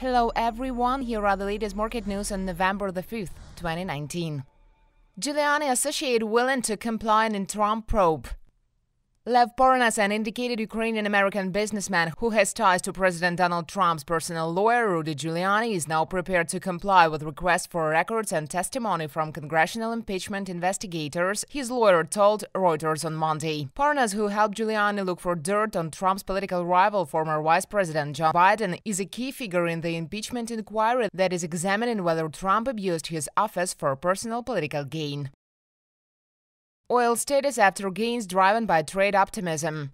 Hello everyone, here are the latest market news on November the 5th, 2019. Giuliani associate willing to comply in Trump probe. Lev Parnas, an indicated Ukrainian-American businessman who has ties to President Donald Trump's personal lawyer Rudy Giuliani, is now prepared to comply with requests for records and testimony from congressional impeachment investigators, his lawyer told Reuters on Monday. Parnas, who helped Giuliani look for dirt on Trump's political rival, former Vice President Joe Biden, is a key figure in the impeachment inquiry that is examining whether Trump abused his office for personal political gain. Oil status after gains driven by trade optimism.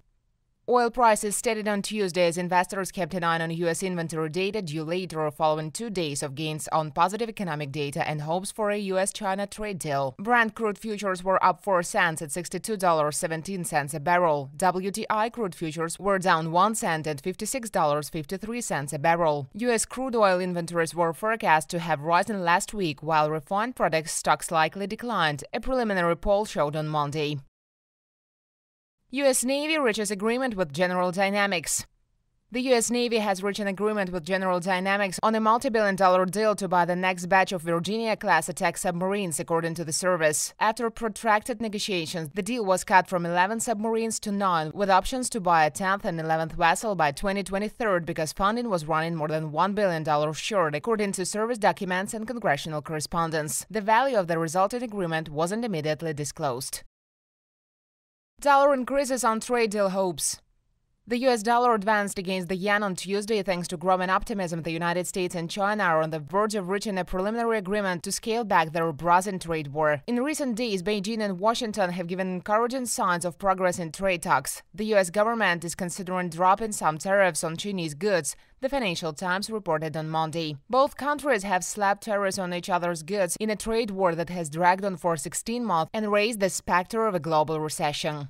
Oil prices steadied on Tuesday as investors kept an eye on U.S. inventory data due later following two days of gains on positive economic data and hopes for a U.S.-China trade deal. Brent crude futures were up 4 cents at $62.17 a barrel. WTI crude futures were down 1 cent at $56.53 a barrel. U.S. crude oil inventories were forecast to have risen last week, while refined products stocks likely declined, a preliminary poll showed on Monday. U.S. Navy reaches agreement with General Dynamics. The U.S. Navy has reached an agreement with General Dynamics on a multi-billion dollar deal to buy the next batch of Virginia-class attack submarines, according to the service. After protracted negotiations, the deal was cut from 11 submarines to 9, with options to buy a 10th and 11th vessel by 2023 because funding was running more than $1 billion short, according to service documents and congressional correspondence. The value of the resulting agreement wasn't immediately disclosed. Dollar increases on trade deal hopes. The US dollar advanced against the yen on Tuesday thanks to growing optimism the United States and China are on the verge of reaching a preliminary agreement to scale back their brazen trade war. In recent days, Beijing and Washington have given encouraging signs of progress in trade talks. The US government is considering dropping some tariffs on Chinese goods, the Financial Times reported on Monday. Both countries have slapped tariffs on each other's goods in a trade war that has dragged on for 16 months and raised the specter of a global recession.